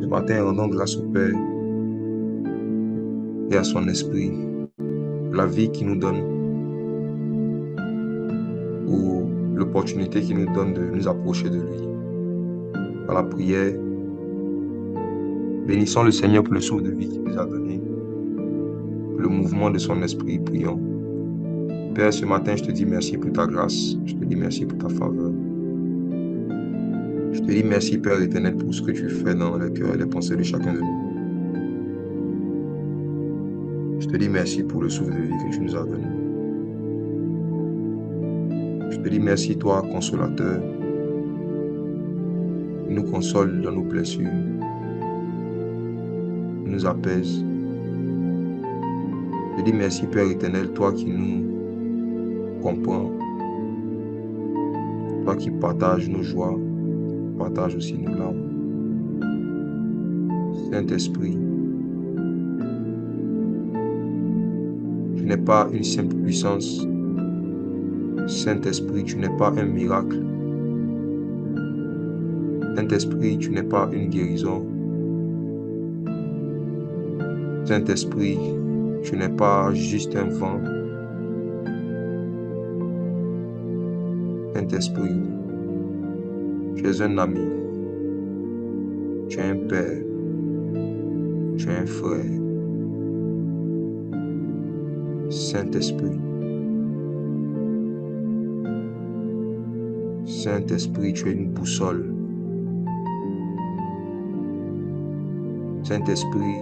Ce matin, rendons grâce au Père et à son esprit, la vie qu'il nous donne ou l'opportunité qu'il nous donne de nous approcher de lui. À la prière, bénissons le Seigneur pour le souffle de vie qu'il nous a donné, le mouvement de son esprit, prions. Père, ce matin, je te dis merci pour ta grâce, je te dis merci pour ta faveur. Je te dis merci, Père éternel, pour ce que tu fais dans le cœur et les pensées de chacun de nous. Je te dis merci pour le souffle de vie que tu nous as donné. Je te dis merci, toi, consolateur. nous console dans nos blessures. nous apaise. Je te dis merci, Père éternel, toi qui nous comprends. Toi qui partages nos joies, partage aussi nos larmes. Saint-Esprit, tu n'es pas une simple puissance. Saint-Esprit, tu n'es pas un miracle. Saint-Esprit, tu n'es pas une guérison. Saint-Esprit, tu n'es pas juste un vent. Saint-Esprit, tu es un ami. Tu es un père. Tu es un frère. Saint-Esprit. Saint-Esprit, tu es une boussole. Saint-Esprit,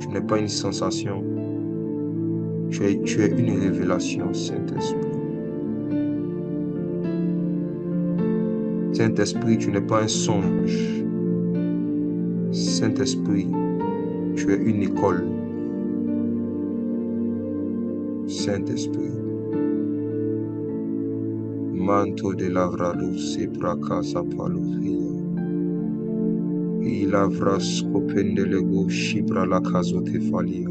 tu n'es pas une sensation. Tu es, tu es une révélation, Saint-Esprit. Saint-Esprit, tu n'es pas un songe. Saint-Esprit, tu es une école. Saint-Esprit. Manto de lavrado se casa palofia. Y lavras copendelego shibra la casotefalia.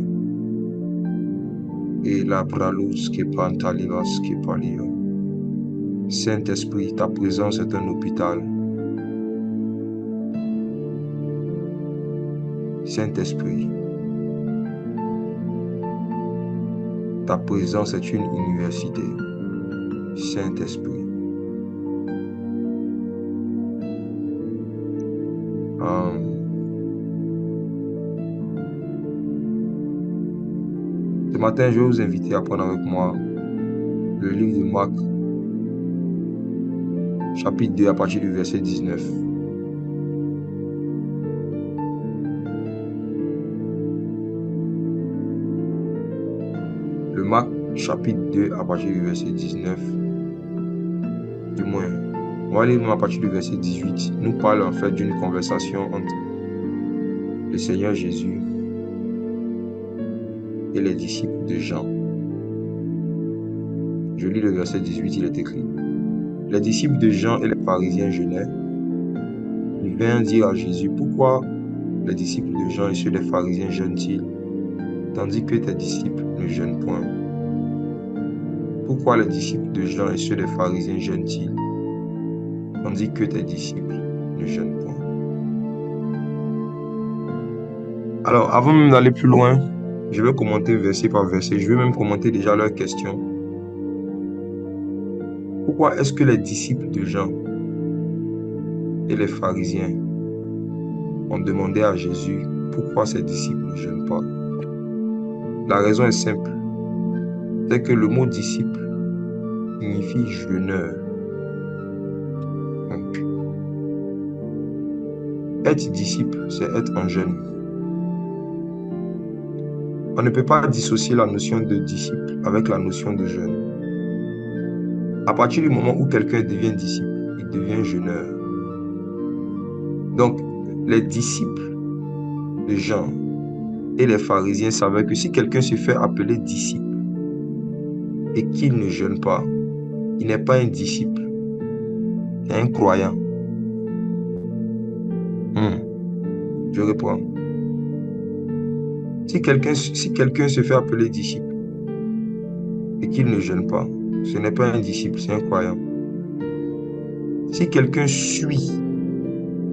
Et la bralus que pantalivas que palio. Saint-Esprit, ta présence est un hôpital. Saint-Esprit, ta présence est une université. Saint-Esprit. Ce matin, je vais vous inviter à prendre avec moi le livre de Marc chapitre 2 à partir du verset 19. Le Marc chapitre 2 à partir du verset 19. Du moins, moi lire à partir du verset 18. Nous parle en fait d'une conversation entre le Seigneur Jésus et les disciples de Jean. Je lis le verset 18, il est écrit. Les disciples de Jean et les pharisiens jeûnaient. Ils vinrent dire à Jésus, pourquoi les disciples de Jean et ceux des pharisiens jeûnent-ils, tandis que tes disciples ne jeûnent point? Pourquoi les disciples de Jean et ceux des pharisiens jeûnent-ils, tandis que tes disciples ne jeûnent point? Alors, avant même d'aller plus loin, je vais commenter verset par verset. Je vais même commenter déjà leurs questions pourquoi est-ce que les disciples de Jean et les pharisiens ont demandé à Jésus pourquoi ses disciples ne jeûnent pas? La raison est simple. C'est que le mot disciple signifie jeûneur. être disciple, c'est être en jeûne. On ne peut pas dissocier la notion de disciple avec la notion de jeûne. À partir du moment où quelqu'un devient disciple, il devient jeûneur. Donc, les disciples de Jean et les pharisiens savaient que si quelqu'un se fait appeler disciple et qu'il ne jeûne pas, il n'est pas un disciple, c'est un croyant. Hmm. Je reprends. Si quelqu'un se fait appeler disciple et qu'il ne jeûne pas, ce n'est pas un disciple, c'est un croyant. Si quelqu'un suit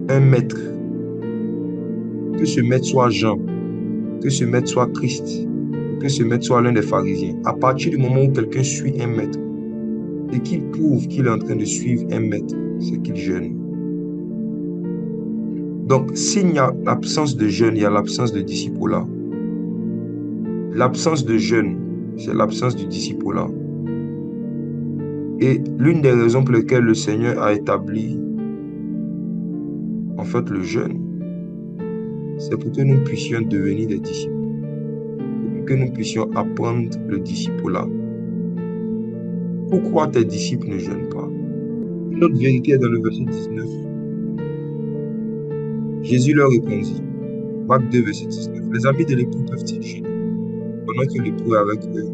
un maître que ce maître soit Jean, que ce maître soit Christ, que ce maître soit l'un des pharisiens, à partir du moment où quelqu'un suit un maître et qu'il prouve qu'il est en train de suivre un maître, c'est qu'il jeûne. Donc, s'il y a l'absence de jeûne, il y a l'absence de disciple-là. L'absence de jeûne, c'est l'absence du disciple-là. Et l'une des raisons pour lesquelles le Seigneur a établi en fait le jeûne, c'est pour que nous puissions devenir des disciples. Pour que nous puissions apprendre le disciple-là. Pourquoi tes disciples ne jeûnent pas? Notre vérité est dans le verset 19. Jésus leur répondit, Marc 2, verset 19, Les amis de l'époux peuvent-ils jeûner? Pendant que l'époux est avec eux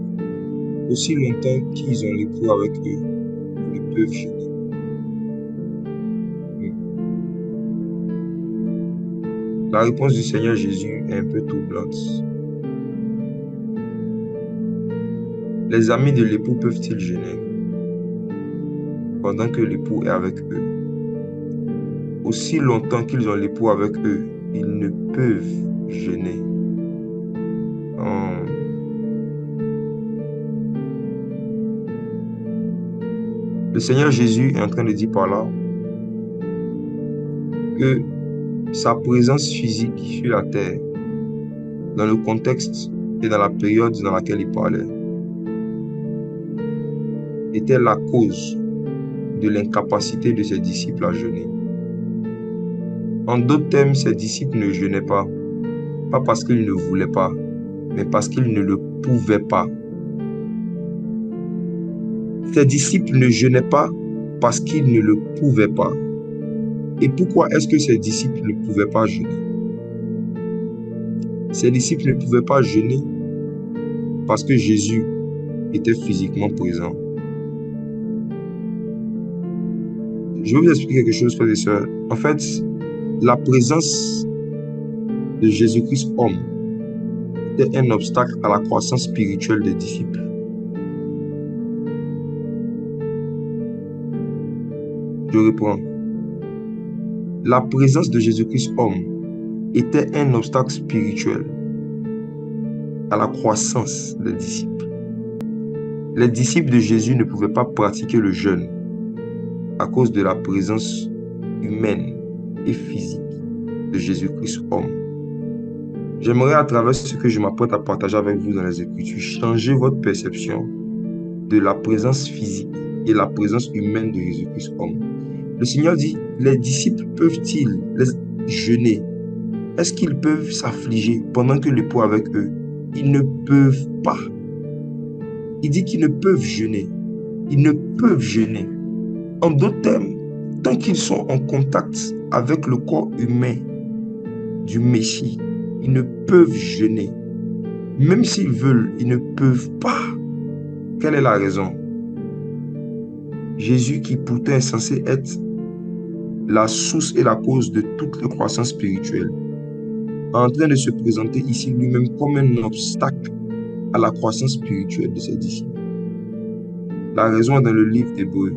Aussi longtemps qu'ils ont l'époux avec eux, La réponse du Seigneur Jésus est un peu troublante. Les amis de l'époux peuvent-ils jeûner pendant que l'époux est avec eux? Aussi longtemps qu'ils ont l'époux avec eux, ils ne peuvent jeûner. Seigneur Jésus est en train de dire par là que sa présence physique sur la terre, dans le contexte et dans la période dans laquelle il parlait, était la cause de l'incapacité de ses disciples à jeûner. En d'autres termes, ses disciples ne jeûnaient pas, pas parce qu'ils ne voulaient pas, mais parce qu'ils ne le pouvaient pas. Ses disciples ne jeûnaient pas parce qu'ils ne le pouvaient pas. Et pourquoi est-ce que ses disciples ne pouvaient pas jeûner? Ses disciples ne pouvaient pas jeûner parce que Jésus était physiquement présent. Je vais vous expliquer quelque chose, frères et sœurs. En fait, la présence de Jésus-Christ homme était un obstacle à la croissance spirituelle des disciples. Je reprends. La présence de Jésus-Christ homme était un obstacle spirituel à la croissance des disciples. Les disciples de Jésus ne pouvaient pas pratiquer le jeûne à cause de la présence humaine et physique de Jésus-Christ homme. J'aimerais à travers ce que je m'apprête à partager avec vous dans les Écritures, changer votre perception de la présence physique et la présence humaine de Jésus-Christ homme. Le Seigneur dit, les disciples peuvent-ils jeûner? Est-ce qu'ils peuvent s'affliger pendant que le poids avec eux? Ils ne peuvent pas. Il dit qu'ils ne peuvent jeûner. Ils ne peuvent jeûner. En d'autres termes, tant qu'ils sont en contact avec le corps humain du Messie, ils ne peuvent jeûner. Même s'ils veulent, ils ne peuvent pas. Quelle est la raison? Jésus qui pourtant est censé être la source et la cause de toute la croissance spirituelle, en train de se présenter ici lui-même comme un obstacle à la croissance spirituelle de ses disciples. La raison est dans le livre d'Hébreu.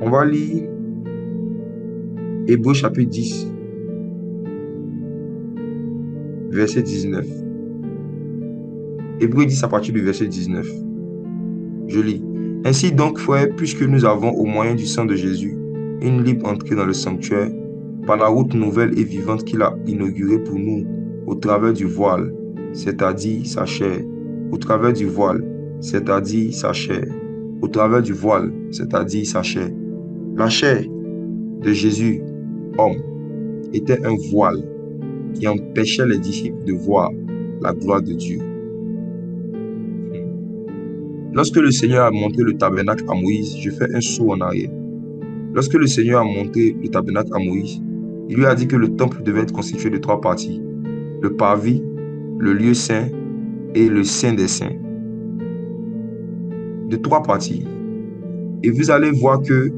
On va lire Hébreu chapitre 10, verset 19. Hébreu 10 à partir du verset 19. Je lis. Ainsi donc, frères, puisque nous avons au moyen du sang de Jésus une libre entrée dans le sanctuaire par la route nouvelle et vivante qu'il a inaugurée pour nous au travers du voile, c'est-à-dire sa chair, au travers du voile, c'est-à-dire sa chair, au travers du voile, c'est-à-dire sa chair. La chair de Jésus, homme, était un voile qui empêchait les disciples de voir la gloire de Dieu. Lorsque le Seigneur a montré le tabernacle à Moïse, je fais un saut en arrière. Lorsque le Seigneur a montré le tabernacle à Moïse, il lui a dit que le temple devait être constitué de trois parties. Le parvis, le lieu saint et le saint des saints. De trois parties. Et vous allez voir que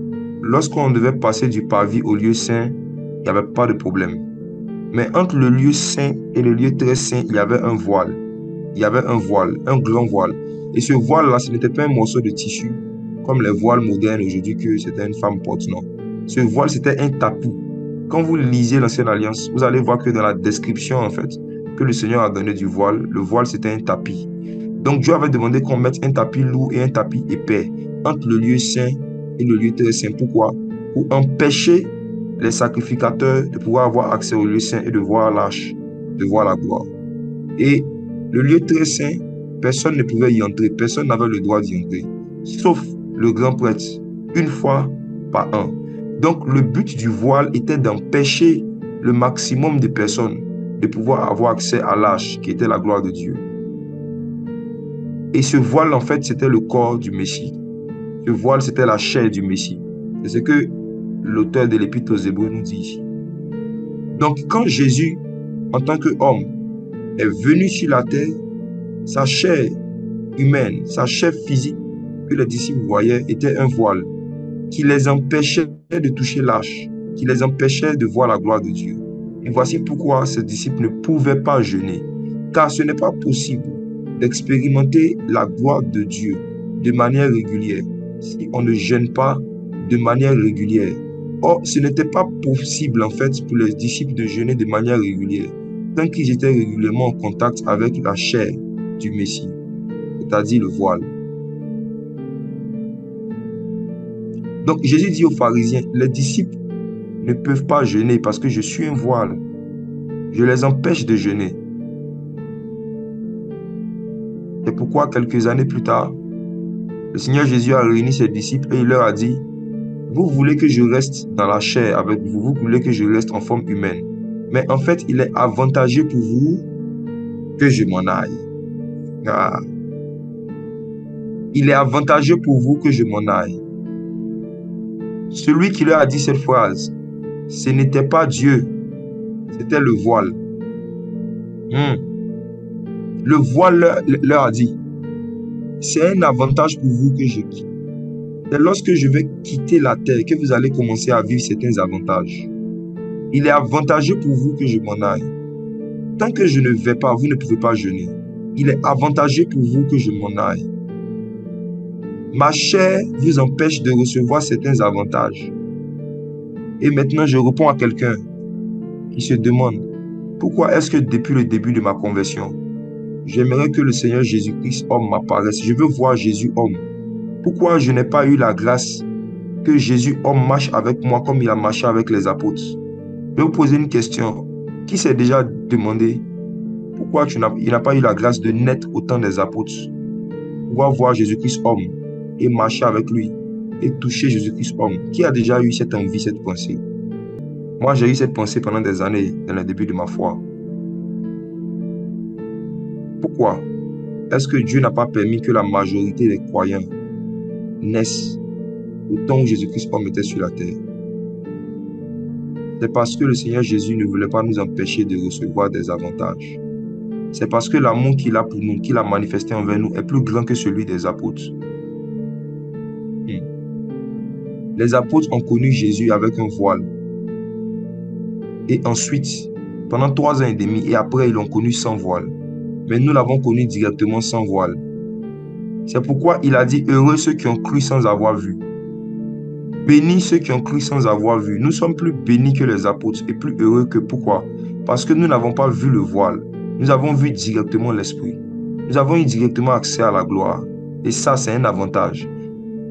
Lorsqu'on devait passer du parvis au lieu saint, il n'y avait pas de problème. Mais entre le lieu saint et le lieu très saint, il y avait un voile. il y avait un voile, un grand voile. Et ce voile-là, ce n'était pas un morceau de tissu comme les voiles modernes aujourd'hui que c'était une femme porte, non. Ce voile, c'était un tapis. Quand vous lisez l'Ancienne Alliance, vous allez voir que dans la description, en fait, que le Seigneur a donné du voile, le voile, c'était un tapis. Donc Dieu avait demandé qu'on mette un tapis lourd et un tapis épais entre le lieu saint et le lieu très saint. Pourquoi? Pour empêcher les sacrificateurs de pouvoir avoir accès au lieu saint et de voir l'arche, de voir la gloire. Et le lieu très saint, personne ne pouvait y entrer, personne n'avait le droit d'y entrer, sauf le grand prêtre, une fois par an. Donc le but du voile était d'empêcher le maximum de personnes de pouvoir avoir accès à l'arche qui était la gloire de Dieu. Et ce voile, en fait, c'était le corps du Messie. Ce voile, c'était la chair du Messie. C'est ce que l'auteur de l'Épître aux Hébreux nous dit ici. Donc, quand Jésus, en tant qu'homme, est venu sur la terre, sa chair humaine, sa chair physique que les disciples voyaient était un voile qui les empêchait de toucher l'arche, qui les empêchait de voir la gloire de Dieu. Et voici pourquoi ces disciples ne pouvaient pas jeûner, car ce n'est pas possible d'expérimenter la gloire de Dieu de manière régulière si on ne jeûne pas de manière régulière. Or, ce n'était pas possible en fait pour les disciples de jeûner de manière régulière tant qu'ils étaient régulièrement en contact avec la chair du Messie, c'est-à-dire le voile. Donc Jésus dit aux pharisiens, les disciples ne peuvent pas jeûner parce que je suis un voile. Je les empêche de jeûner. C'est pourquoi quelques années plus tard, le Seigneur Jésus a réuni ses disciples et il leur a dit, vous voulez que je reste dans la chair avec vous, vous voulez que je reste en forme humaine. Mais en fait, il est avantageux pour vous que je m'en aille. Ah. Il est avantageux pour vous que je m'en aille. Celui qui leur a dit cette phrase, ce n'était pas Dieu, c'était le voile. Hmm. Le voile leur a dit, c'est un avantage pour vous que je quitte. C'est lorsque je vais quitter la terre que vous allez commencer à vivre certains avantages. Il est avantageux pour vous que je m'en aille. Tant que je ne vais pas, vous ne pouvez pas jeûner. Il est avantageux pour vous que je m'en aille. Ma chair vous empêche de recevoir certains avantages. Et maintenant, je réponds à quelqu'un qui se demande, pourquoi est-ce que depuis le début de ma conversion, j'aimerais que le Seigneur Jésus-Christ homme m'apparaisse? Je veux voir Jésus homme. Pourquoi je n'ai pas eu la grâce que Jésus homme marche avec moi comme il a marché avec les apôtres Je vais vous poser une question. Qui s'est déjà demandé pourquoi il n'a pas eu la grâce de naître autant des apôtres? Pouvoir voir Jésus-Christ homme et marcher avec lui et toucher Jésus-Christ homme? Qui a déjà eu cette envie, cette pensée? Moi, j'ai eu cette pensée pendant des années, dans le début de ma foi. Pourquoi Est-ce que Dieu n'a pas permis que la majorité des croyants naissent au temps où Jésus-Christ homme était sur la terre C'est parce que le Seigneur Jésus ne voulait pas nous empêcher de recevoir des avantages. C'est parce que l'amour qu'il a pour nous, qu'il a manifesté envers nous, est plus grand que celui des apôtres. Hmm. Les apôtres ont connu Jésus avec un voile. Et ensuite, pendant trois ans et demi, et après, ils l'ont connu sans voile mais nous l'avons connu directement sans voile. C'est pourquoi il a dit heureux ceux qui ont cru sans avoir vu. Bénis ceux qui ont cru sans avoir vu. Nous sommes plus bénis que les apôtres et plus heureux que pourquoi? Parce que nous n'avons pas vu le voile. Nous avons vu directement l'Esprit. Nous avons eu directement accès à la gloire. Et ça, c'est un avantage.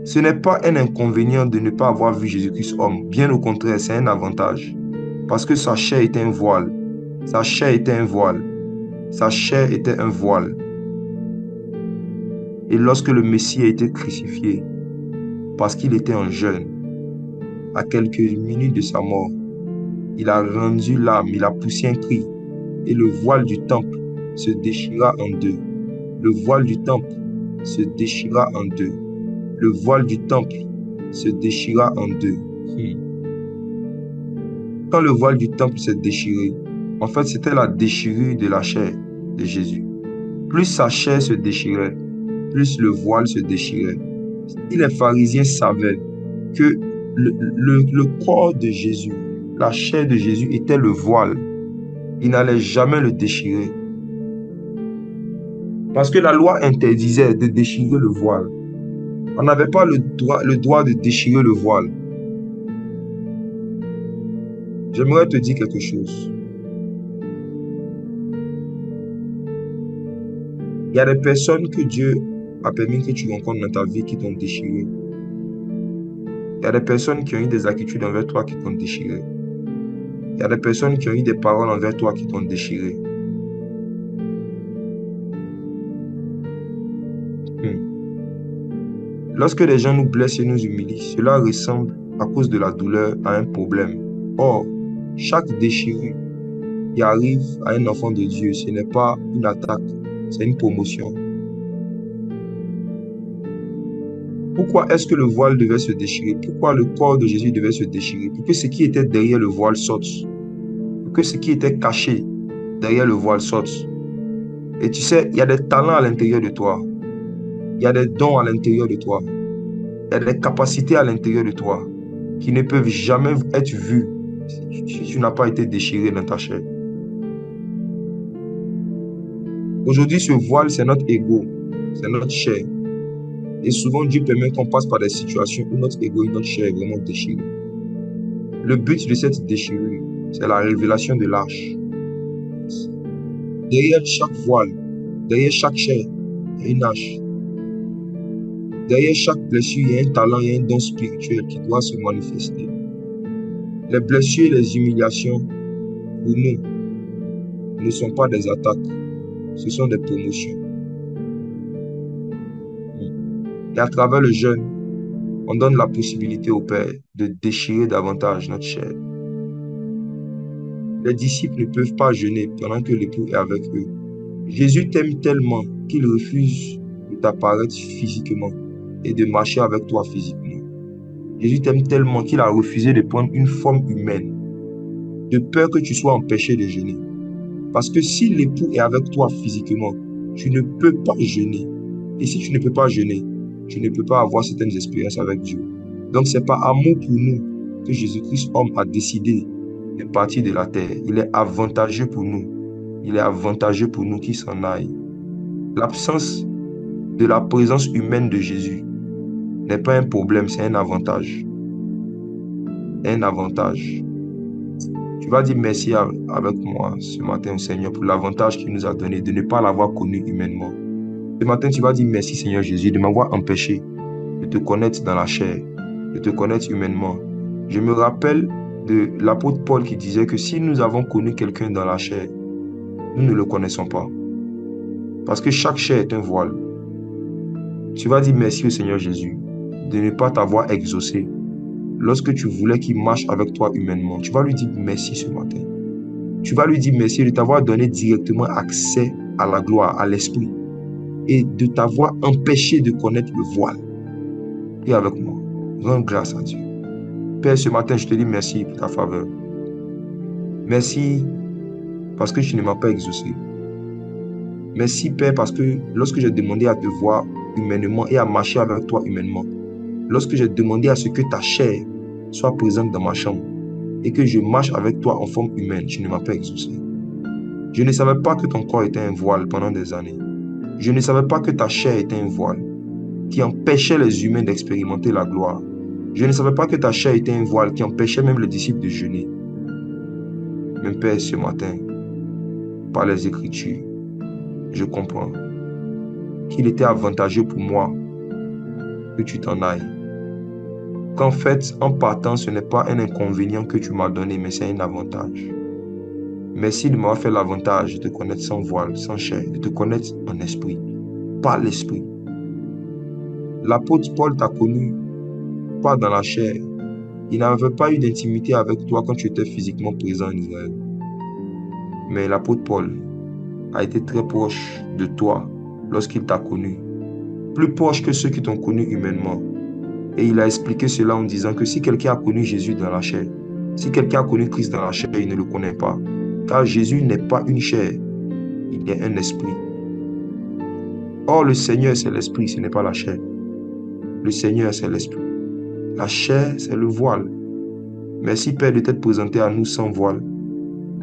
Ce n'est pas un inconvénient de ne pas avoir vu Jésus-Christ homme. Bien au contraire, c'est un avantage. Parce que sa chair était un voile. Sa chair était un voile. Sa chair était un voile. Et lorsque le Messie a été crucifié, parce qu'il était un jeune, à quelques minutes de sa mort, il a rendu l'âme, il a poussé un cri, et le voile du temple se déchira en deux. Le voile du temple se déchira en deux. Le voile du temple se déchira en deux. Hmm. Quand le voile du temple s'est déchiré, en fait, c'était la déchirure de la chair de Jésus. Plus sa chair se déchirait, plus le voile se déchirait. Et les pharisiens savaient que le, corps de Jésus, la chair de Jésus était le voile. Il n'allait jamais le déchirer. Parce que la loi interdisait de déchirer le voile. On n'avait pas le droit, le droit de déchirer le voile. J'aimerais te dire quelque chose. Il y a des personnes que Dieu a permis que tu rencontres dans ta vie qui t'ont déchiré. Il y a des personnes qui ont eu des attitudes envers toi qui t'ont déchiré. Il y a des personnes qui ont eu des paroles envers toi qui t'ont déchiré. Hmm. Lorsque les gens nous blessent et nous humilient, cela ressemble à cause de la douleur à un problème. Or, chaque déchirure qui arrive à un enfant de Dieu, ce n'est pas une attaque, c'est une promotion. Pourquoi est-ce que le voile devait se déchirer? Pourquoi le corps de Jésus devait se déchirer? Pour que ce qui était derrière le voile sorte. Pour que ce qui était caché derrière le voile sorte. Et tu sais, il y a des talents à l'intérieur de toi. Il y a des dons à l'intérieur de toi. Il y a des capacités à l'intérieur de toi qui ne peuvent jamais être vues si tu n'as pas été déchiré dans ta chair. Aujourd'hui, ce voile, c'est notre ego, c'est notre chair. Et souvent, Dieu permet qu'on passe par des situations où notre ego notre chair est vraiment déchiré. Le but de cette déchirure, c'est la révélation de l'arche. Derrière chaque voile, derrière chaque chair, il y a une arche. Derrière chaque blessure, il y a un talent, il y a un don spirituel qui doit se manifester. Les blessures et les humiliations, pour nous, ne sont pas des attaques, ce sont des promotions. Et à travers le jeûne, on donne la possibilité au Père de déchirer davantage notre chair. Les disciples ne peuvent pas jeûner pendant que l'époux est avec eux. Jésus t'aime tellement qu'il refuse de t'apparaître physiquement et de marcher avec toi physiquement. Jésus t'aime tellement qu'il a refusé de prendre une forme humaine, de peur que tu sois empêché de jeûner. Parce que si l'époux est avec toi physiquement, tu ne peux pas jeûner. Et si tu ne peux pas jeûner, tu ne peux pas avoir certaines expériences avec Dieu. Donc c'est par amour pour nous que Jésus-Christ, homme, a décidé de partir de la terre. Il est avantageux pour nous. Il est avantageux pour nous qui s'en aille. L'absence de la présence humaine de Jésus n'est pas un problème, c'est un avantage. Un avantage. Tu vas dire merci avec moi ce matin au Seigneur pour l'avantage qu'il nous a donné de ne pas l'avoir connu humainement. Ce matin, tu vas dire merci Seigneur Jésus de m'avoir empêché de te connaître dans la chair, de te connaître humainement. Je me rappelle de l'apôtre Paul qui disait que si nous avons connu quelqu'un dans la chair, nous ne le connaissons pas. Parce que chaque chair est un voile. Tu vas dire merci au Seigneur Jésus de ne pas t'avoir exaucé lorsque tu voulais qu'il marche avec toi humainement. Tu vas lui dire merci ce matin. Tu vas lui dire merci de t'avoir donné directement accès à la gloire, à l'esprit et de t'avoir empêché de connaître le voile. Et avec moi, rends grâce à Dieu. Père, ce matin, je te dis merci pour ta faveur. Merci parce que tu ne m'as pas exaucé. Merci, Père, parce que lorsque j'ai demandé à te voir humainement et à marcher avec toi humainement, lorsque j'ai demandé à ce que ta chair soit présente dans ma chambre et que je marche avec toi en forme humaine, tu ne m'as pas exaucé. Je ne savais pas que ton corps était un voile pendant des années. Je ne savais pas que ta chair était un voile qui empêchait les humains d'expérimenter la gloire. Je ne savais pas que ta chair était un voile qui empêchait même les disciples de jeûner. Mais Père, ce matin, par les Écritures, je comprends qu'il était avantageux pour moi que tu t'en ailles qu'en fait, en partant, ce n'est pas un inconvénient que tu m'as donné, mais c'est un avantage. Merci de m'avoir fait l'avantage de te connaître sans voile, sans chair, de te connaître en esprit, par l'esprit. L'apôtre Paul t'a connu, pas dans la chair. Il n'avait pas eu d'intimité avec toi quand tu étais physiquement présent en Israël. Mais l'apôtre Paul a été très proche de toi lorsqu'il t'a connu. Plus proche que ceux qui t'ont connu humainement. Et il a expliqué cela en disant que si quelqu'un a connu Jésus dans la chair, si quelqu'un a connu Christ dans la chair, il ne le connaît pas. Car Jésus n'est pas une chair, il est un esprit. Or, le Seigneur, c'est l'esprit, ce n'est pas la chair. Le Seigneur, c'est l'esprit. La chair, c'est le voile. Merci, Père, de t'être présenté à nous sans voile.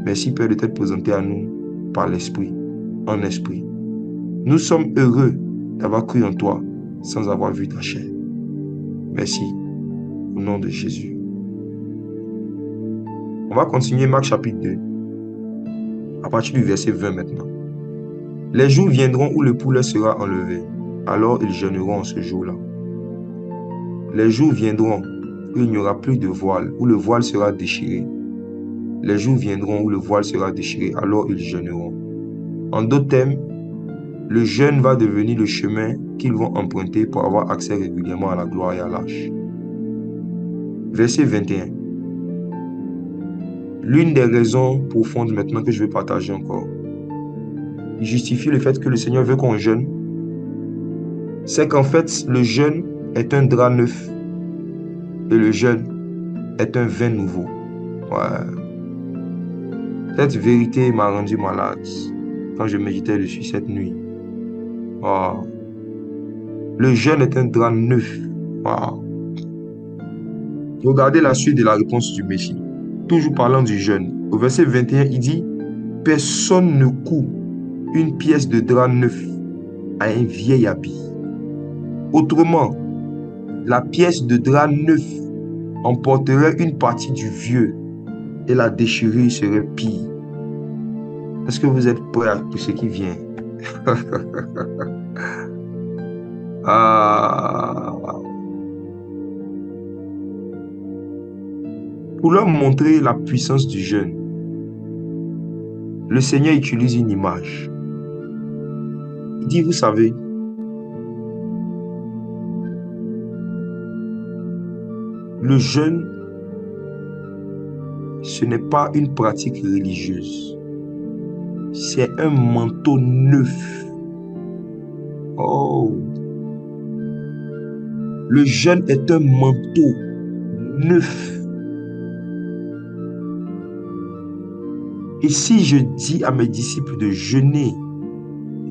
Merci, Père, de t'être présenté à nous par l'esprit, en esprit. Nous sommes heureux d'avoir cru en toi sans avoir vu ta chair. Merci. Au nom de Jésus. On va continuer Marc chapitre 2. À partir du verset 20 maintenant. Les jours viendront où le poulet sera enlevé. Alors ils jeûneront ce jour-là. Les jours viendront où il n'y aura plus de voile, où le voile sera déchiré. Les jours viendront où le voile sera déchiré, alors ils jeûneront. En d'autres termes, le jeûne va devenir le chemin qu'ils vont emprunter pour avoir accès régulièrement à la gloire et à l'âge. Verset 21. L'une des raisons profondes maintenant que je vais partager encore, justifie le fait que le Seigneur veut qu'on jeûne, c'est qu'en fait, le jeûne est un drap neuf et le jeûne est un vin nouveau. Cette vérité m'a rendu malade quand je méditais dessus cette nuit. Le jeûne est un drap neuf. Regardez la suite de la réponse du Messie. Toujours parlant du jeûne. Au verset 21, il dit Personne ne coud une pièce de drap neuf à un vieil habit. Autrement, la pièce de drap neuf emporterait une partie du vieux et la déchirure serait pire. Est-ce que vous êtes prêts pour ce qui vient? Ah. Pour leur montrer la puissance du jeûne, le Seigneur utilise une image. Il dit, vous savez, le jeûne, ce n'est pas une pratique religieuse c'est un manteau neuf. Oh. Le jeûne est un manteau neuf. Et si je dis à mes disciples de jeûner,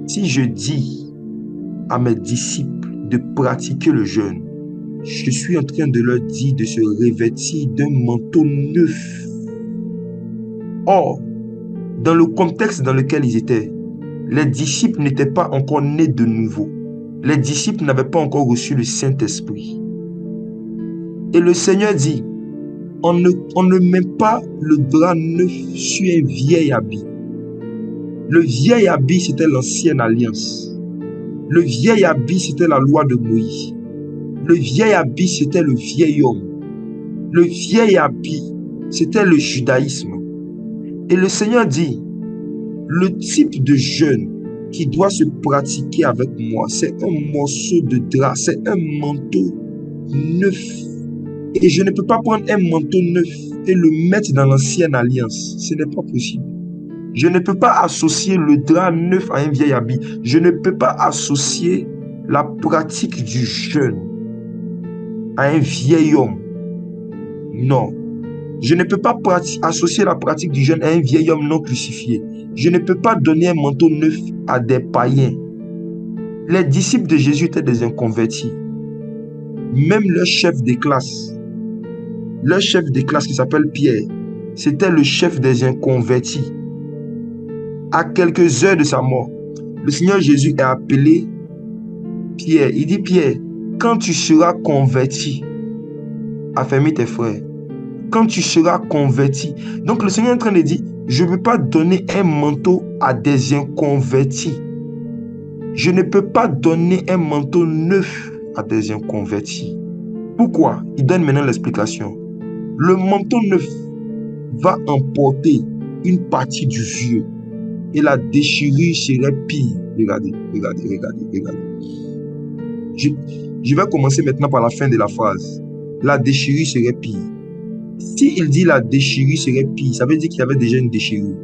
si je dis à mes disciples de pratiquer le jeûne, je suis en train de leur dire de se revêtir d'un manteau neuf. Or, dans le contexte dans lequel ils étaient, les disciples n'étaient pas encore nés de nouveau. Les disciples n'avaient pas encore reçu le Saint-Esprit. Et le Seigneur dit, on ne, met pas le drap neuf sur un vieil habit. Le vieil habit, c'était l'ancienne alliance. Le vieil habit, c'était la loi de Moïse. Le vieil habit, c'était le vieil homme. Le vieil habit, c'était le judaïsme. Et le Seigneur dit, le type de jeûne qui doit se pratiquer avec moi, c'est un morceau de drap, c'est un manteau neuf. Et je ne peux pas prendre un manteau neuf et le mettre dans l'ancienne alliance. Ce n'est pas possible. Je ne peux pas associer le drap neuf à un vieil habit. Je ne peux pas associer la pratique du jeûne à un vieil homme. Non. Je ne peux pas associer la pratique du jeûne à un vieil homme non crucifié. Je ne peux pas donner un manteau neuf à des païens. Les disciples de Jésus étaient des inconvertis. Même leur chef de classe, leur chef de classe qui s'appelle Pierre, c'était le chef des inconvertis. À quelques heures de sa mort, le Seigneur Jésus est appelé Pierre. Il dit Pierre, quand tu seras converti, affermis tes frères quand tu seras converti. Donc le Seigneur est en train de dire, je ne peux pas donner un manteau à des inconvertis. Je ne peux pas donner un manteau neuf à des inconvertis. Pourquoi? Il donne maintenant l'explication. Le manteau neuf va emporter une partie du vieux et la déchirure serait pire. Regardez, regardez, regardez, regardez. Je, je vais commencer maintenant par la fin de la phrase. La déchirure serait pire. Si il dit la déchirure serait pire, ça veut dire qu'il y avait déjà une déchirure.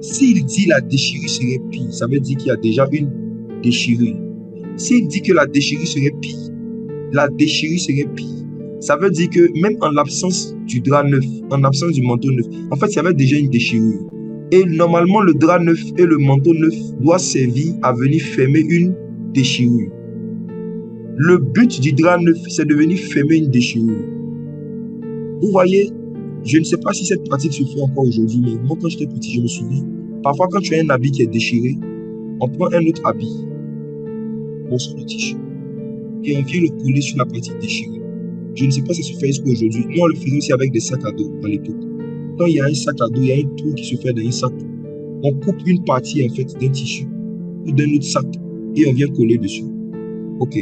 S'il dit la déchirure serait pire, ça veut dire qu'il y a déjà une déchirure. S'il dit que la déchirure serait pire, la déchirure serait pire. Ça veut dire que même en l'absence du drap neuf, en l'absence du manteau neuf, en fait, il y avait déjà une déchirure. Et normalement, le drap neuf et le manteau neuf doivent servir à venir fermer une déchirure. Le but du drap neuf, c'est de venir fermer une déchirure. Vous voyez, je ne sais pas si cette pratique se fait encore aujourd'hui, mais moi, quand j'étais petit, je me souviens, Parfois, quand tu as un habit qui est déchiré, on prend un autre habit, morceau de tissu, et on vient le coller sur la partie déchirée. Je ne sais pas si ça se fait aujourd'hui. Nous, on le faisait aussi avec des sacs à dos à l'époque. Quand il y a un sac à dos, il y a un trou qui se fait dans un sac. On coupe une partie en fait d'un tissu ou d'un autre sac et on vient coller dessus. Ok.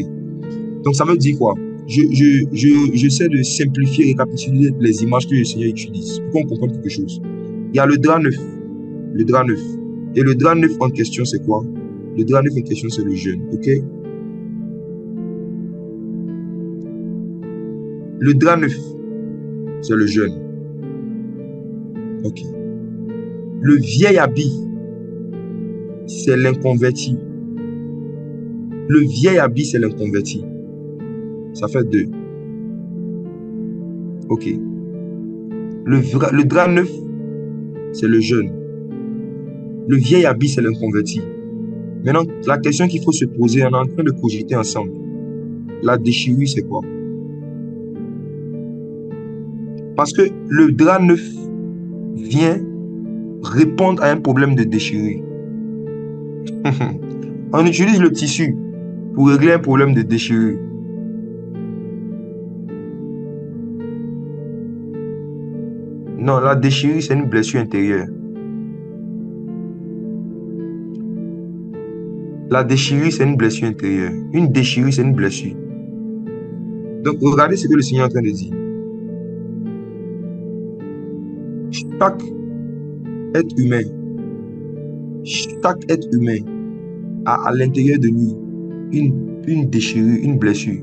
Donc ça veut dire quoi? J'essaie je, je, de simplifier et récapituler les images que le Seigneur utilise pour qu'on comprenne quelque chose. Il y a le drap neuf. Le drap neuf. Et le drap neuf en question, c'est quoi? Le drap neuf en question, c'est le jeûne. Ok? Le drap neuf, c'est le jeûne. Ok. Le vieil habit, c'est l'inconverti. Le vieil habit, c'est l'inconverti. Ça fait deux. Ok. Le, le drap neuf, c'est le jeune. Le vieil habit, c'est l'inconverti. Maintenant, la question qu'il faut se poser, on est en train de cogiter ensemble. La déchirure, c'est quoi? Parce que le drap neuf vient répondre à un problème de déchirure. on utilise le tissu pour régler un problème de déchirure. Non, la déchirure, c'est une blessure intérieure. La déchirure, c'est une blessure intérieure. Une déchirure, c'est une blessure. Donc, regardez ce que le Seigneur est en train de dire. Chaque être humain, chaque être humain a à l'intérieur de lui une, une déchirure, une blessure.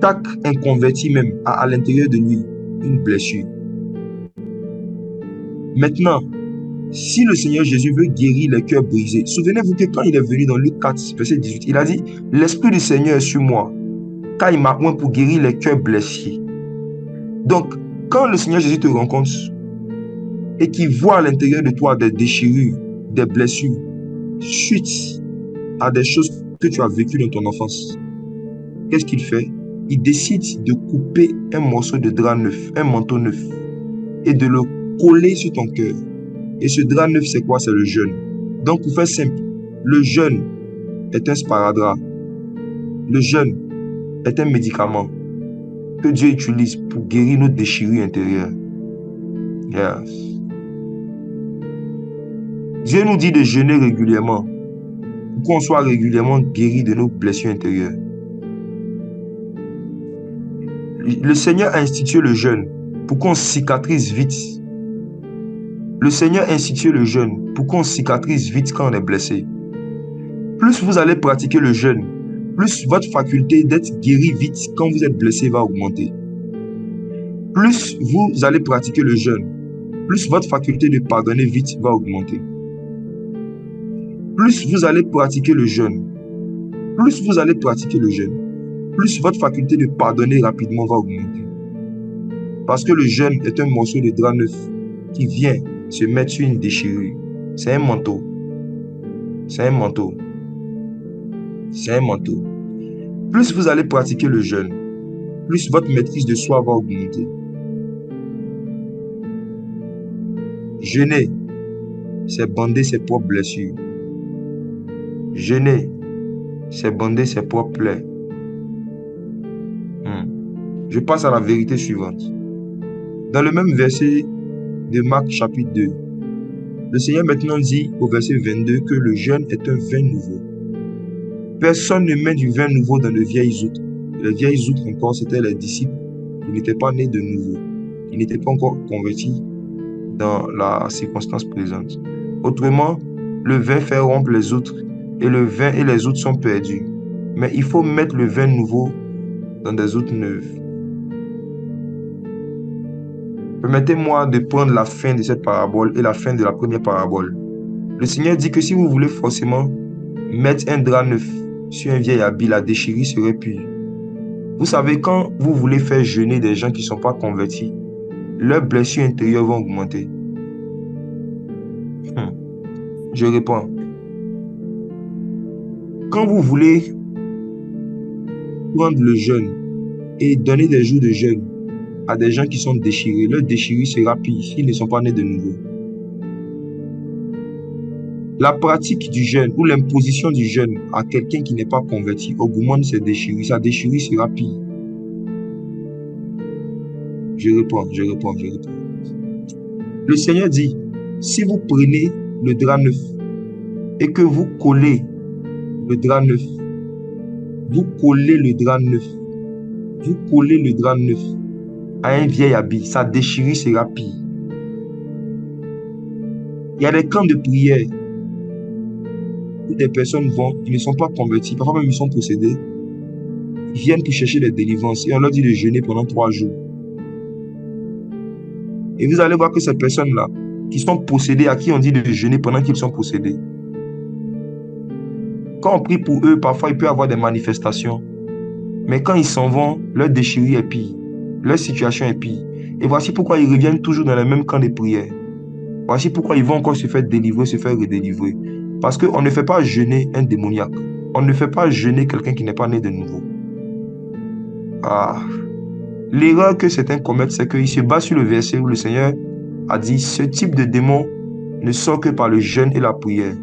Chaque inconverti même a à l'intérieur de lui une blessure. Maintenant, si le Seigneur Jésus veut guérir les cœurs brisés, souvenez-vous que quand il est venu dans Luc 4, verset 18, il a dit, l'Esprit du Seigneur est sur moi, car il m'a pour guérir les cœurs blessés. Donc, quand le Seigneur Jésus te rencontre et qu'il voit à l'intérieur de toi des déchirures, des blessures, suite à des choses que tu as vécues dans ton enfance, qu'est-ce qu'il fait? Il décide de couper un morceau de drap neuf, un manteau neuf, et de le coller sur ton cœur. Et ce drap neuf, c'est quoi? C'est le jeûne. Donc, pour faire simple, le jeûne est un sparadrap. Le jeûne est un médicament que Dieu utilise pour guérir nos déchirures intérieures. Yes. Dieu nous dit de jeûner régulièrement pour qu'on soit régulièrement guéri de nos blessures intérieures. Le Seigneur a institué le jeûne pour qu'on cicatrise vite. Le Seigneur a institué le jeûne pour qu'on cicatrise vite quand on est blessé. Plus vous allez pratiquer le jeûne, plus votre faculté d'être guéri vite quand vous êtes blessé va augmenter. Plus vous allez pratiquer le jeûne, plus votre faculté de pardonner vite va augmenter. Plus vous allez pratiquer le jeûne, plus vous allez pratiquer le jeûne, plus votre faculté de pardonner rapidement va augmenter. Parce que le jeûne est un morceau de drap neuf qui vient se mettre sur une déchirure. C'est un manteau. C'est un manteau. C'est un manteau. Plus vous allez pratiquer le jeûne, plus votre maîtrise de soi va augmenter. Jeûner, c'est bander ses propres blessures. Jeûner, c'est bander ses propres plaies. Je passe à la vérité suivante. Dans le même verset de Marc chapitre 2, le Seigneur maintenant dit au verset 22 que le jeûne est un vin nouveau. Personne ne met du vin nouveau dans de vieilles outres. Les vieilles outres encore, c'était les disciples qui n'étaient pas nés de nouveau, qui n'étaient pas encore convertis dans la circonstance présente. Autrement, le vin fait rompre les outres et le vin et les outres sont perdus. Mais il faut mettre le vin nouveau dans des outres neuves. Permettez-moi de prendre la fin de cette parabole et la fin de la première parabole. Le Seigneur dit que si vous voulez forcément mettre un drap neuf sur un vieil habit, la déchirure serait pure. Vous savez, quand vous voulez faire jeûner des gens qui ne sont pas convertis, leurs blessures intérieures vont augmenter. Hmm. Je réponds. Quand vous voulez prendre le jeûne et donner des jours de jeûne à des gens qui sont déchirés. Leur déchirure sera pire s'ils ne sont pas nés de nouveau. La pratique du jeûne ou l'imposition du jeûne à quelqu'un qui n'est pas converti augmente ses déchirures. Sa déchirure sera pire. Je réponds, je réponds, je réponds. Le Seigneur dit, si vous prenez le drap neuf et que vous collez le drap neuf, vous collez le drap neuf, vous collez le drap neuf à un vieil habit, sa déchirure sera pire. Il y a des camps de prière où des personnes vont, ils ne sont pas convertis, parfois même ils sont possédés, ils viennent pour chercher des délivrances et on leur dit de jeûner pendant trois jours. Et vous allez voir que ces personnes-là, qui sont possédées, à qui on dit de jeûner pendant qu'ils sont possédés, quand on prie pour eux, parfois il peut y avoir des manifestations. Mais quand ils s'en vont, leur déchirure est pire. Leur situation est pire. Et voici pourquoi ils reviennent toujours dans le même camp de prière. Voici pourquoi ils vont encore se faire délivrer, se faire redélivrer. Parce qu'on ne fait pas jeûner un démoniaque. On ne fait pas jeûner quelqu'un qui n'est pas né de nouveau. Ah. L'erreur que certains commettent, c'est qu'ils se basent sur le verset où le Seigneur a dit ce type de démon ne sort que par le jeûne et la prière.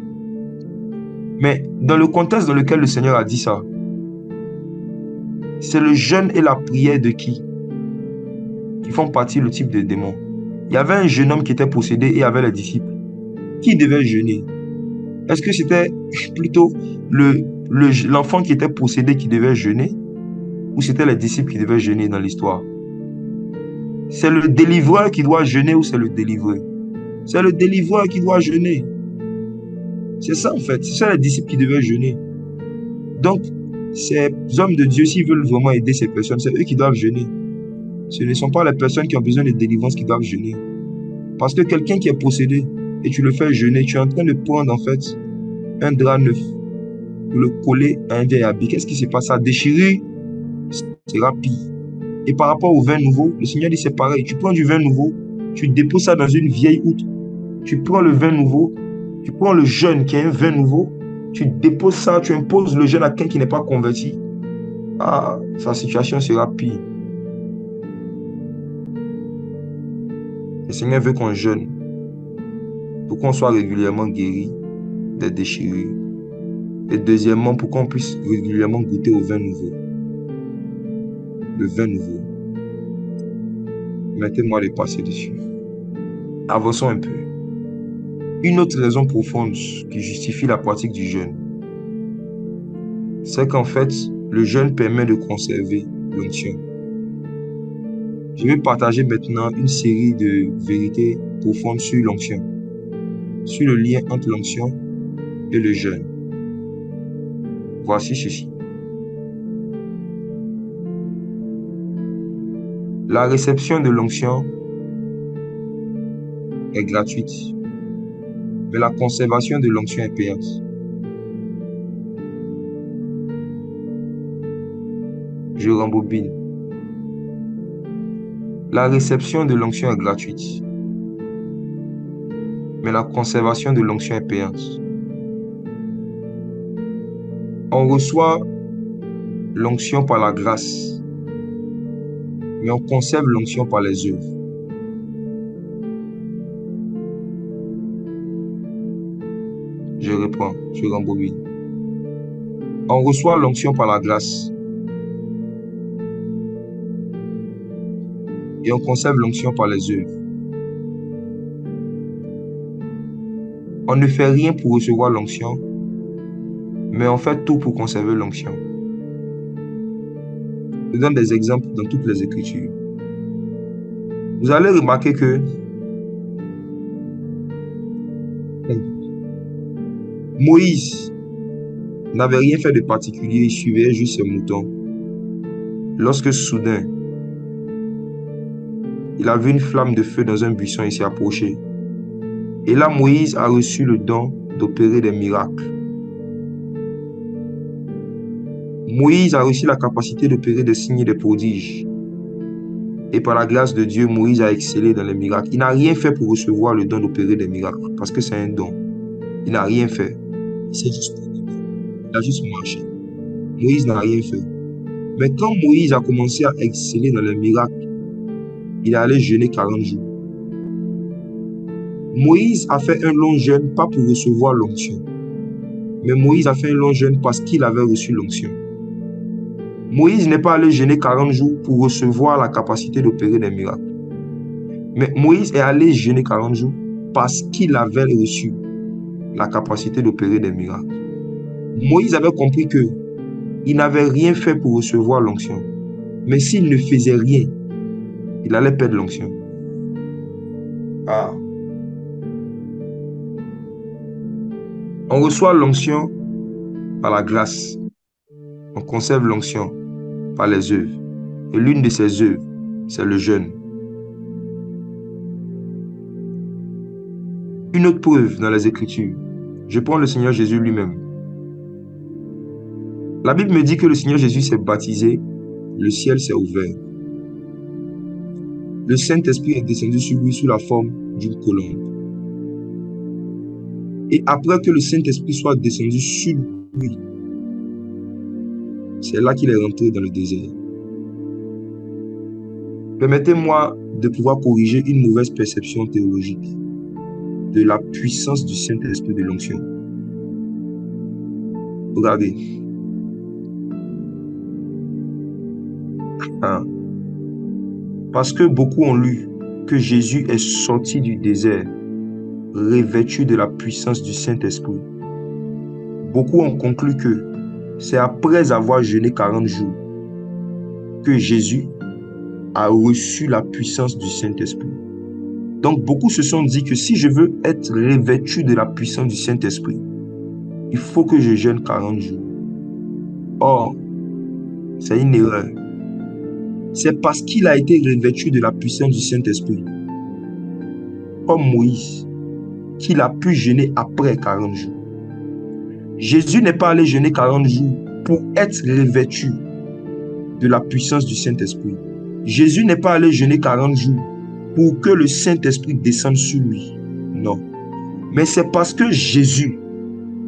Mais dans le contexte dans lequel le Seigneur a dit ça, c'est le jeûne et la prière de qui? Qui font partie le type de démon. Il y avait un jeune homme qui était possédé et avait les disciples. Qui devait jeûner? Est-ce que c'était plutôt l'enfant le, qui était possédé qui devait jeûner ou c'était les disciples qui devaient jeûner dans l'histoire? C'est le délivreur qui doit jeûner ou c'est le délivré C'est le délivreur qui doit jeûner. C'est ça en fait. C'est ça les disciples qui devaient jeûner. Donc, ces hommes de Dieu, s'ils veulent vraiment aider ces personnes, c'est eux qui doivent jeûner. Ce ne sont pas les personnes qui ont besoin de délivrance qui doivent jeûner. Parce que quelqu'un qui est possédé et tu le fais jeûner, tu es en train de prendre en fait un drap neuf le coller à un vieil habit. Qu'est-ce qui se passe? Ça déchirer, c'est rapide. Et par rapport au vin nouveau, le Seigneur dit c'est pareil. Tu prends du vin nouveau, tu déposes ça dans une vieille outre. Tu prends le vin nouveau, tu prends le jeune qui est un vin nouveau, tu déposes ça, tu imposes le jeune à quelqu'un qui n'est pas converti. Ah, sa situation sera pire. Le Seigneur veut qu'on jeûne pour qu'on soit régulièrement guéri des. Et deuxièmement, pour qu'on puisse régulièrement goûter au vin nouveau. Le vin nouveau. Mettez-moi les passer dessus. Avançons un peu. Une autre raison profonde qui justifie la pratique du jeûne, c'est qu'en fait, le jeûne permet de conserver l'onction. Je vais partager maintenant une série de vérités profondes sur l'onction, sur le lien entre l'onction et le jeûne. Voici ceci. La réception de l'onction est gratuite, mais la conservation de l'onction est payante. Je rembobine. La réception de l'onction est gratuite, mais la conservation de l'onction est payante on reçoit l'onction par la grâce, mais on conserve l'onction par les œuvres. Je reprends, je rembobine. On reçoit l'onction par la grâce. Et on conserve l'onction par les œuvres. On ne fait rien pour recevoir l'onction, mais on fait tout pour conserver l'onction. Je donne des exemples dans toutes les Écritures. Vous allez remarquer que Moïse n'avait rien fait de particulier, il suivait juste ses moutons. Lorsque soudain, il a vu une flamme de feu dans un buisson et s'est approché. Et là, Moïse a reçu le don d'opérer des miracles. Moïse a reçu la capacité d'opérer des signes et des prodiges. Et par la grâce de Dieu, Moïse a excellé dans les miracles. Il n'a rien fait pour recevoir le don d'opérer des miracles, parce que c'est un don. Il n'a rien fait. Il juste Il a juste marché. Moïse n'a rien fait. Mais quand Moïse a commencé à exceller dans les miracles, il est allé jeûner 40 jours. Moïse a fait un long jeûne pas pour recevoir l'onction, mais Moïse a fait un long jeûne parce qu'il avait reçu l'onction. Moïse n'est pas allé jeûner 40 jours pour recevoir la capacité d'opérer des miracles. Mais Moïse est allé jeûner 40 jours parce qu'il avait reçu la capacité d'opérer des miracles. Moïse avait compris que il n'avait rien fait pour recevoir l'onction. Mais s'il ne faisait rien, il allait perdre l'onction. Ah. On reçoit l'onction par la grâce. On conserve l'onction par les œuvres. Et l'une de ces œuvres, c'est le jeûne. Une autre preuve dans les Écritures, je prends le Seigneur Jésus lui-même. La Bible me dit que le Seigneur Jésus s'est baptisé, le ciel s'est ouvert. Le Saint-Esprit est descendu sur lui sous la forme d'une colombe. Et après que le Saint-Esprit soit descendu sur lui, c'est là qu'il est rentré dans le désert. Permettez-moi de pouvoir corriger une mauvaise perception théologique de la puissance du Saint-Esprit de l'onction. Regardez. Hein? Parce que beaucoup ont lu que Jésus est sorti du désert revêtu de la puissance du Saint-Esprit. Beaucoup ont conclu que c'est après avoir jeûné 40 jours que Jésus a reçu la puissance du Saint-Esprit. Donc beaucoup se sont dit que si je veux être revêtu de la puissance du Saint-Esprit, il faut que je jeûne 40 jours. Or, c'est une erreur. C'est parce qu'il a été revêtu de la puissance du Saint-Esprit, comme Moïse, qu'il a pu jeûner après 40 jours. Jésus n'est pas allé jeûner 40 jours pour être revêtu de la puissance du Saint-Esprit. Jésus n'est pas allé jeûner 40 jours pour que le Saint-Esprit descende sur lui. Non. Mais c'est parce que Jésus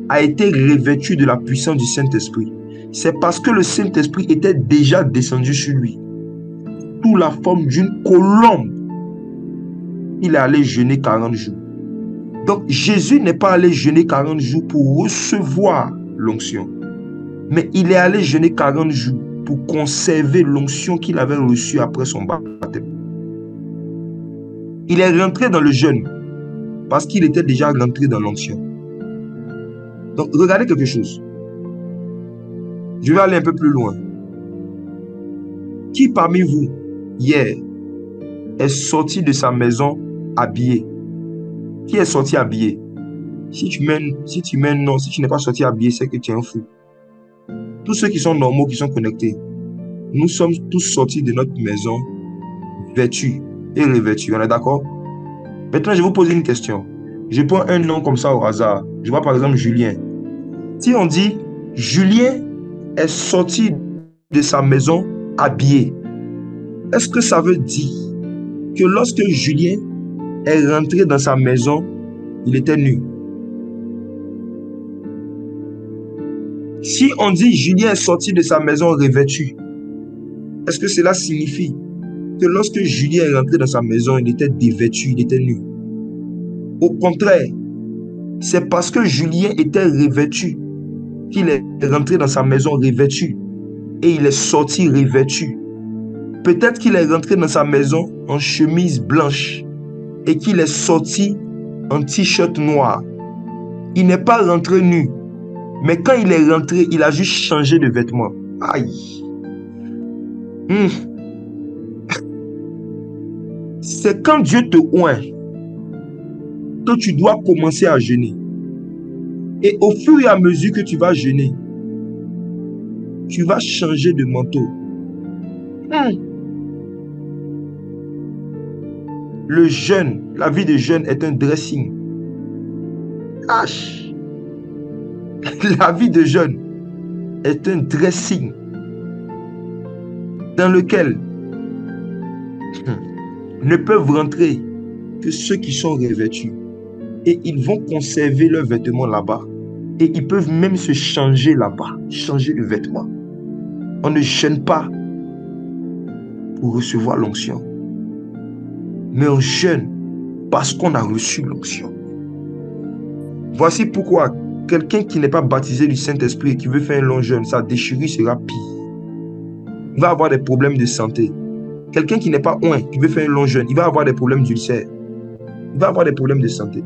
a été revêtu de la puissance du Saint-Esprit. C'est parce que le Saint-Esprit était déjà descendu sur lui. Sous la forme d'une colombe. Il est allé jeûner 40 jours. Donc Jésus n'est pas allé jeûner 40 jours pour recevoir l'onction, mais il est allé jeûner 40 jours pour conserver l'onction qu'il avait reçue après son baptême. Il est rentré dans le jeûne parce qu'il était déjà rentré dans l'onction. Donc regardez quelque chose. Je vais aller un peu plus loin. Qui parmi vous, hier, est sorti de sa maison habillé? Qui est sorti habillé? Si tu mènes, si tu mènes non, si tu n'es pas sorti habillé, c'est que tu es un fou. Tous ceux qui sont normaux, qui sont connectés, nous sommes tous sortis de notre maison vêtus et revêtus. On est d'accord? Maintenant, je vous pose une question. Je prends un nom comme ça au hasard. Je vois par exemple Julien. Si on dit Julien est sorti de sa maison habillé, est-ce que ça veut dire que lorsque Julien est rentré dans sa maison, il était nu. Si on dit Julien est sorti de sa maison revêtu, est-ce que cela signifie que lorsque Julien est rentré dans sa maison, il était dévêtu, il était nu? Au contraire, c'est parce que Julien était revêtu qu'il est rentré dans sa maison revêtu et il est sorti revêtu. Peut-être qu'il est rentré dans sa maison en chemise blanche et qu'il est sorti en t-shirt noir. Il n'est pas rentré nu. Mais quand il est rentré, il a juste changé de vêtements. Aïe. Hmm. C'est quand Dieu te oint que tu dois commencer à jeûner. Et au fur et à mesure que tu vas jeûner, tu vas changer de manteau. Hmm. Le jeûne, la vie de jeûne est un dressing. H. La vie de jeûne est un dressing dans lequel ne peuvent rentrer que ceux qui sont revêtus. Et ils vont conserver leurs vêtements là-bas. Et ils peuvent même se changer là-bas, changer de vêtements. On ne jeûne pas pour recevoir l'onction. Mais on jeûne parce qu'on a reçu l'onction. Voici pourquoi quelqu'un qui n'est pas baptisé du Saint-Esprit et qui veut faire un long jeûne, sa déchirure sera pire. Il va avoir des problèmes de santé. Quelqu'un qui n'est pas oint, qui veut faire un long jeûne, il va avoir des problèmes d'ulcère. Il va avoir des problèmes de santé.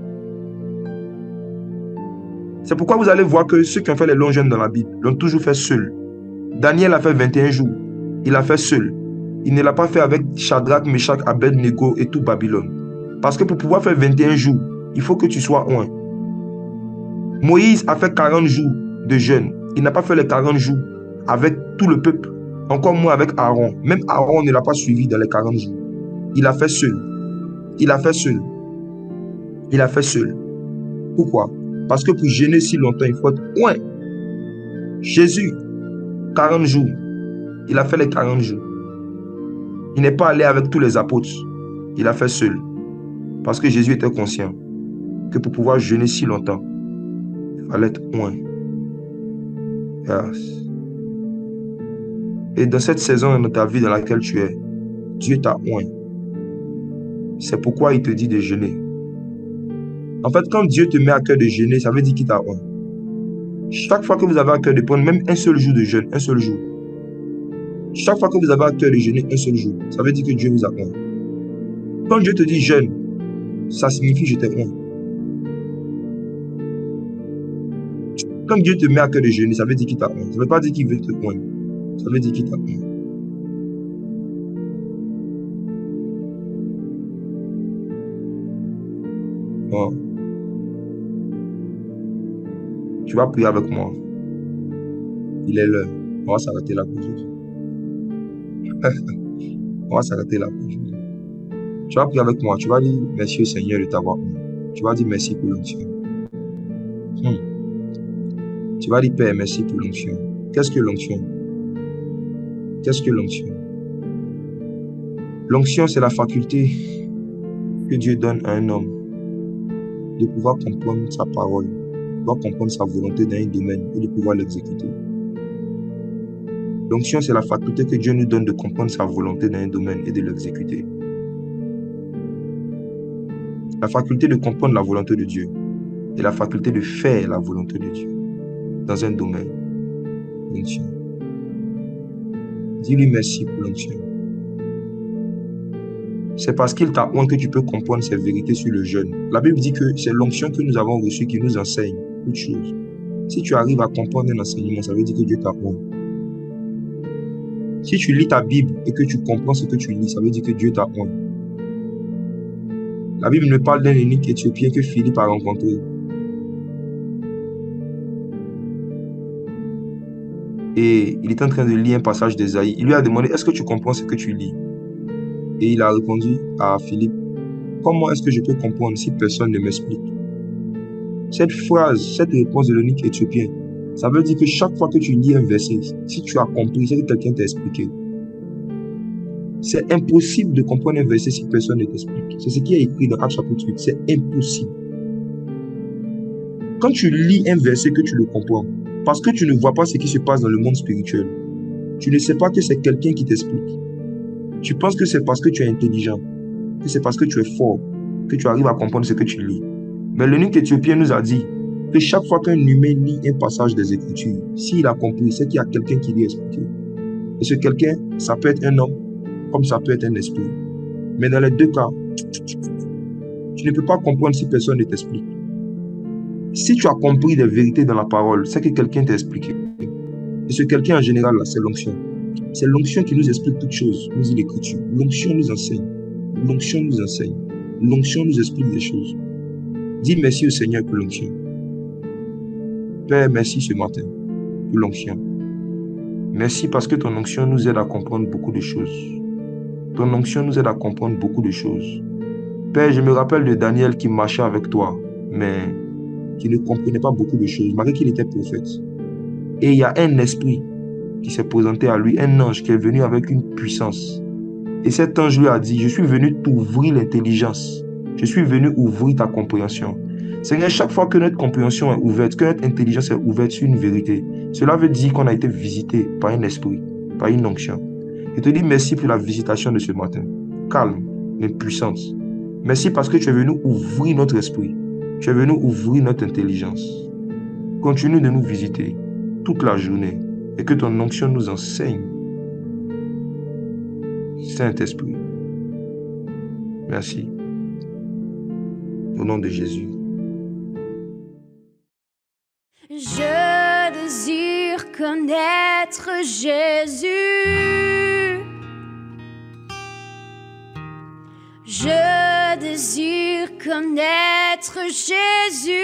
C'est pourquoi vous allez voir que ceux qui ont fait les longs jeûnes dans la Bible l'ont toujours fait seul. Daniel a fait 21 jours. Il a fait seul. Il ne l'a pas fait avec Shadrach, Meshach, Abednego et tout Babylone. Parce que pour pouvoir faire 21 jours, il faut que tu sois oint. Moïse a fait 40 jours de jeûne. Il n'a pas fait les 40 jours avec tout le peuple. Encore moins avec Aaron. Même Aaron ne l'a pas suivi dans les 40 jours. Il a fait seul. Il a fait seul. Il a fait seul. Pourquoi? Parce que pour jeûner si longtemps, il faut être loin. Jésus, 40 jours. Il a fait les 40 jours. Il n'est pas allé avec tous les apôtres. Il a fait seul. Parce que Jésus était conscient que pour pouvoir jeûner si longtemps, il fallait être loin. Et dans cette saison de ta vie dans laquelle tu es, Dieu t'a oint. C'est pourquoi il te dit de jeûner. En fait, quand Dieu te met à cœur de jeûner, ça veut dire qu'il t'a oint. Chaque fois que vous avez à cœur de prendre même un seul jour de jeûne, un seul jour, chaque fois que vous avez à cœur de jeûner un seul jour, ça veut dire que Dieu vous a oint. Quand Dieu te dit jeûne, ça signifie je t'ai oint. Quand Dieu te met à cœur de jeûner, ça veut dire qu'il t'a oint. Ça ne veut pas dire qu'il veut te oindre. Ça veut dire qu'il t'a Oh. Tu vas prier avec moi. Il est l'heure. On va s'arrêter là pour. On va s'arrêter là. Tu vas prier avec moi. Tu vas dire merci au Seigneur de t'avoir Tu vas dire merci pour l'onction. Hmm. Tu vas dire Père, merci pour l'onction. Qu'est-ce que l'onction? Qu'est-ce que l'onction? L'onction, c'est la faculté que Dieu donne à un homme de pouvoir comprendre sa parole, de pouvoir comprendre sa volonté dans un domaine et de pouvoir l'exécuter. L'onction, c'est la faculté que Dieu nous donne de comprendre sa volonté dans un domaine et de l'exécuter. La faculté de comprendre la volonté de Dieu et la faculté de faire la volonté de Dieu dans un domaine. L'onction. Dis-lui merci pour l'onction. C'est parce qu'il t'a honte que tu peux comprendre ces vérités sur le jeûne. La Bible dit que c'est l'onction que nous avons reçue qui nous enseigne toutes choses. Si tu arrives à comprendre un enseignement, ça veut dire que Dieu t'a honte. Si tu lis ta Bible et que tu comprends ce que tu lis, ça veut dire que Dieu t'a honte. La Bible me parle d'un unique éthiopien que Philippe a rencontré. et il est en train de lire un passage d'Esaïe. Il lui a demandé, est-ce que tu comprends ce que tu lis? Et il a répondu à Philippe, comment est-ce que je peux comprendre si personne ne m'explique? Cette phrase, cette réponse de l'unique éthiopien, ça veut dire que chaque fois que tu lis un verset, si tu as compris, c'est que quelqu'un t'a expliqué. C'est impossible de comprendre un verset si personne ne t'explique. C'est ce qui est écrit dans Acte chapitre 8. C'est impossible. Quand tu lis un verset que tu le comprends, parce que tu ne vois pas ce qui se passe dans le monde spirituel. Tu ne sais pas que c'est quelqu'un qui t'explique. Tu penses que c'est parce que tu es intelligent, que c'est parce que tu es fort, que tu arrives à comprendre ce que tu lis. Mais l'unique éthiopien nous a dit que chaque fois qu'un humain lit un passage des Écritures, s'il a compris, c'est qu'il y a quelqu'un qui lui a expliqué. Et ce quelqu'un, ça peut être un homme, comme ça peut être un esprit? Mais dans les deux cas, tu ne peux pas comprendre si personne ne t'explique. Si tu as compris des vérités dans la parole, c'est que quelqu'un t'a expliqué. Et ce quelqu'un en général, c'est l'onction. C'est l'onction qui nous explique toutes choses, nous dit l'Écriture. L'onction nous enseigne. L'onction nous enseigne. L'onction nous explique des choses. Dis merci au Seigneur pour l'onction. Père, merci ce matin pour l'onction. Merci parce que ton onction nous aide à comprendre beaucoup de choses. Ton onction nous aide à comprendre beaucoup de choses. Père, je me rappelle de Daniel qui marchait avec toi, mais qui ne comprenait pas beaucoup de choses, malgré qu'il était prophète. Et il y a un esprit qui s'est présenté à lui, un ange qui est venu avec une puissance. Et cet ange lui a dit, je suis venu t'ouvrir l'intelligence. Je suis venu ouvrir ta compréhension. Seigneur, chaque fois que notre compréhension est ouverte, que notre intelligence est ouverte sur une vérité, cela veut dire qu'on a été visité par un esprit, par une onction. Je te dis merci pour la visitation de ce matin. Calme, mais. Merci parce que tu es venu ouvrir notre esprit. Tu es venu ouvrir notre intelligence. Continue de nous visiter toute la journée et que ton onction nous enseigne. Saint-Esprit, merci. Au nom de Jésus. Je désire connaître Jésus. Je désire connaître Jésus.